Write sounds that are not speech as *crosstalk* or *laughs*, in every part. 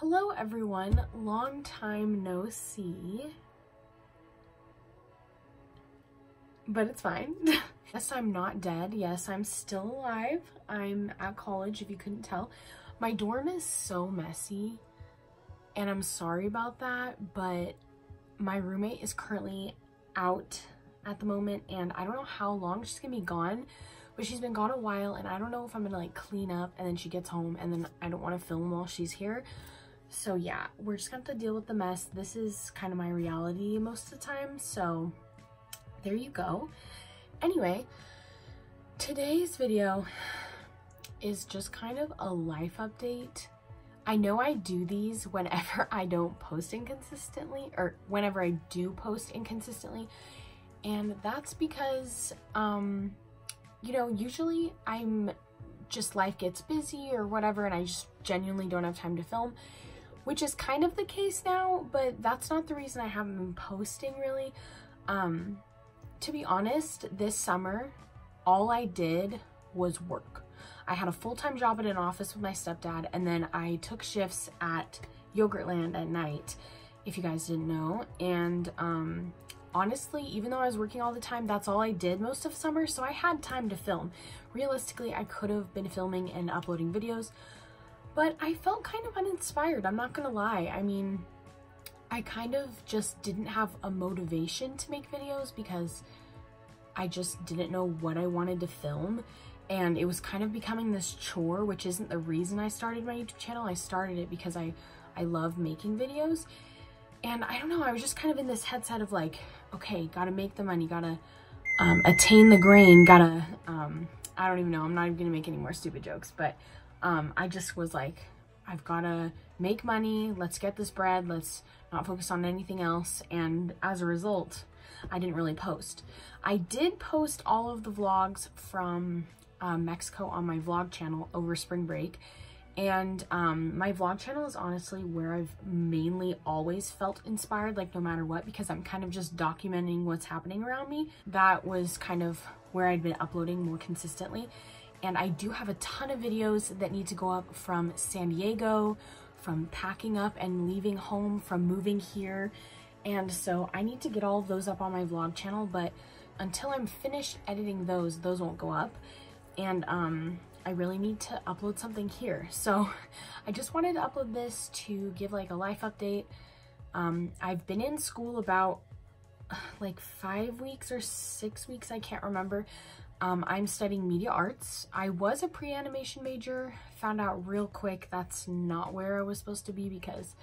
Hello everyone, long time no see. But it's fine. *laughs* yes, I'm not dead. Yes, I'm still alive. I'm at college if you couldn't tell. My dorm is so messy and I'm sorry about that, but my roommate is currently out at the moment and I don't know how long she's gonna be gone, but she's been gone a while and I don't know if I'm gonna like clean up and then she gets home and then I don't want to film while she's here. So yeah, we're just gonna have to deal with the mess. This is kind of my reality most of the time, so there you go. Anyway, today's video is just kind of a life update. I know I do these whenever *laughs* I don't post inconsistently or whenever I do post inconsistently. And that's because, um, you know, usually I'm just life gets busy or whatever and I just genuinely don't have time to film, which is kind of the case now, but that's not the reason I haven't been posting really. Um, to be honest, this summer, all I did was work. I had a full-time job at an office with my stepdad, and then I took shifts at Yogurtland at night, if you guys didn't know. And um, honestly, even though I was working all the time, that's all I did most of summer, so I had time to film. Realistically, I could have been filming and uploading videos, but I felt kind of uninspired, I'm not gonna lie. I mean, I kind of just didn't have a motivation to make videos because I just didn't know what I wanted to film and it was kind of becoming this chore which isn't the reason I started my YouTube channel. I started it because I I love making videos and I don't know I was just kind of in this headset of like okay gotta make the money gotta um, attain the grain gotta um, I don't even know I'm not even gonna make any more stupid jokes but um, I just was like I've gotta make money let's get this bread let's not focus on anything else. And as a result, I didn't really post. I did post all of the vlogs from uh, Mexico on my vlog channel over spring break. And um, my vlog channel is honestly where I've mainly always felt inspired, like no matter what, because I'm kind of just documenting what's happening around me. That was kind of where I'd been uploading more consistently. And I do have a ton of videos that need to go up from San Diego, from packing up and leaving home, from moving here. And so I need to get all those up on my vlog channel, but until I'm finished editing those, those won't go up. And um, I really need to upload something here. *laughs* So I just wanted to upload this to give like a life update. Um, I've been in school about *sighs* like five weeks or six weeks, I can't remember. Um, I'm studying media arts. I was a pre-animation major, found out real quick that's not where I was supposed to be because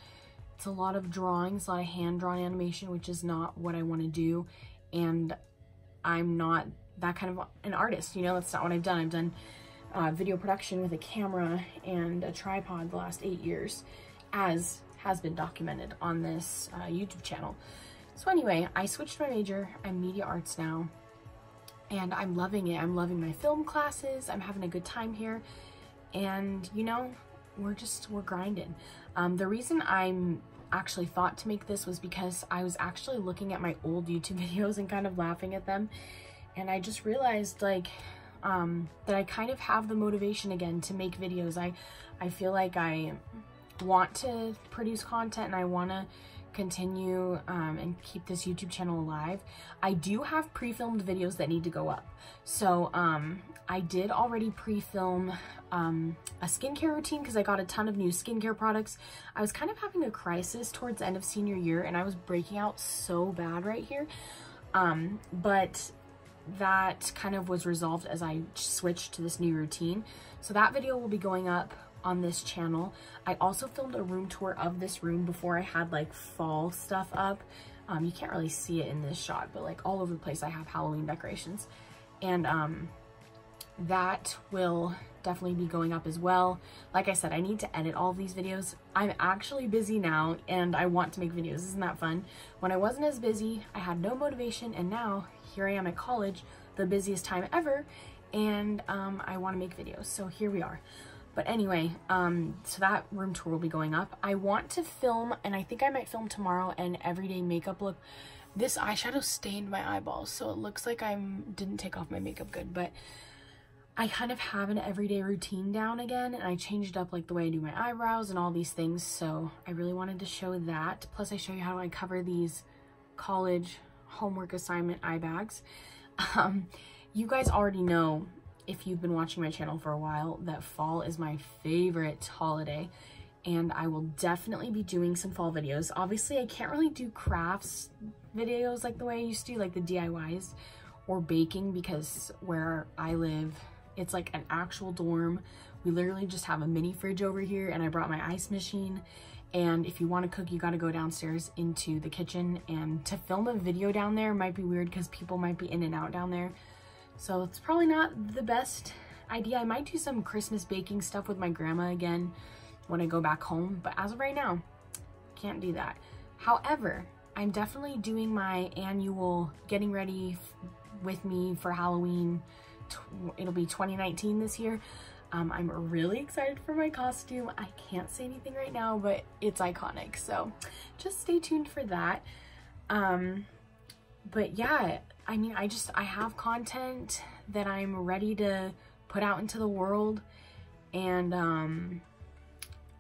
it's a lot of drawings, a lot of hand-drawn animation, which is not what I want to do. And I'm not that kind of an artist, you know, that's not what I've done. I've done uh, video production with a camera and a tripod the last eight years, as has been documented on this uh, YouTube channel. So anyway, I switched my major. I'm media arts now and I'm loving it. I'm loving my film classes. I'm having a good time here. And you know, we're just, we're grinding. Um, the reason I'm actually thought to make this was because I was actually looking at my old YouTube *laughs* videos and kind of laughing at them. And I just realized like, um, that I kind of have the motivation again to make videos. I, I feel like I want to produce content and I want to continue um, and keep this YouTube channel alive. I do have pre-filmed videos that need to go up. So um, I did already pre-film um, a skincare routine because I got a ton of new skincare products. I was kind of having a crisis towards the end of senior year and I was breaking out so bad right here. Um, but that kind of was resolved as I switched to this new routine. So that video will be going up on this channel. I also filmed a room tour of this room before I had like fall stuff up. Um, you can't really see it in this shot, but like all over the place I have Halloween decorations. And um, that will definitely be going up as well. Like I said, I need to edit all these videos. I'm actually busy now and I want to make videos. Isn't that fun? When I wasn't as busy, I had no motivation and now here I am at college, the busiest time ever, and um, I want to make videos. So here we are. But anyway, um, so that room tour will be going up. I want to film, and I think I might film tomorrow, an everyday makeup look. This eyeshadow stained my eyeballs, so it looks like I didn't take off my makeup good, but I kind of have an everyday routine down again and I changed up like the way I do my eyebrows and all these things. So I really wanted to show that. Plus I show you how I cover these college homework assignment eye bags. *laughs* Um, you guys already know if you've been watching my channel for a while that fall is my favorite holiday and I will definitely be doing some fall videos. Obviously I can't really do crafts videos like the way I used to, like the DIYs or baking because where I live it's like an actual dorm. We literally just have a mini fridge over here and I brought my ice machine. And if you want to cook, you got to go downstairs into the kitchen. And to film a video down there might be weird because people might be in and out down there. So it's probably not the best idea. I might do some Christmas baking stuff with my grandma again when I go back home. But as of right now, can't do that. However, I'm definitely doing my annual getting ready with me for Halloween it'll be 2019 this year. Um, I'm really excited for my costume. I can't say anything right now, but it's iconic. So just stay tuned for that. Um, but yeah, I mean, I just, I have content that I'm ready to put out into the world. And um,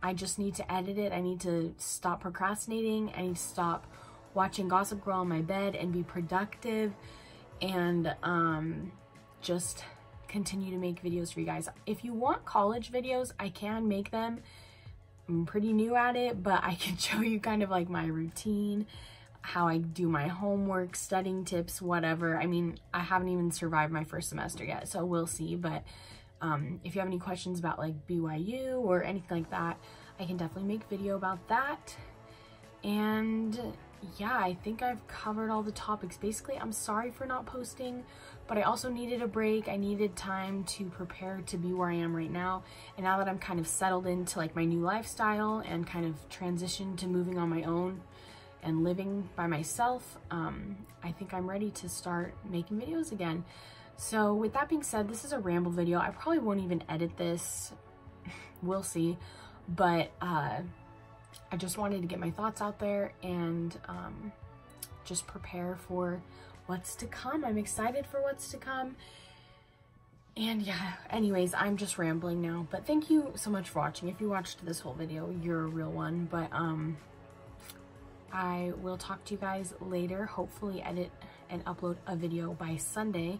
I just need to edit it. I need to stop procrastinating. I need to stop watching Gossip Girl on my bed and be productive. And um, just continue to make videos for you guys. If you want college videos, I can make them. I'm pretty new at it, but I *laughs* can show you kind of like my routine, how I do my homework, studying tips, whatever. I mean, I haven't even survived my first semester yet, so we'll see. But um, if you have any questions about like BYU or anything like that, I can definitely make video about that. And yeah, I think I've covered all the topics. Basically, I'm sorry for not posting, but I also needed a break. I needed time to prepare to be where I am right now. And now that I'm kind of settled into like my new lifestyle and kind of transitioned to moving on my own and living by myself, um, I think I'm ready to start making videos again. So with that being said, this is a ramble video. I probably won't even edit this. *laughs* we'll see. But uh, I just wanted to get my thoughts out there and um, just prepare for what's to come. I'm excited for what's to come. And yeah, anyways, I'm just rambling now. But thank you so much for watching. If you watched this whole video, you're a real one. But um, I will talk to you guys later. Hopefully edit and upload a video by Sunday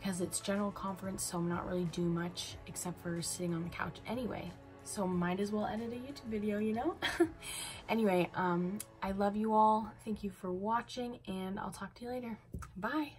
because it's general conference, so I'm not really doing much except for sitting on the couch anyway so might as well edit a YouTube video, you know? *laughs* anyway, um, I love you all. Thank you for watching, and I'll talk to you later. Bye.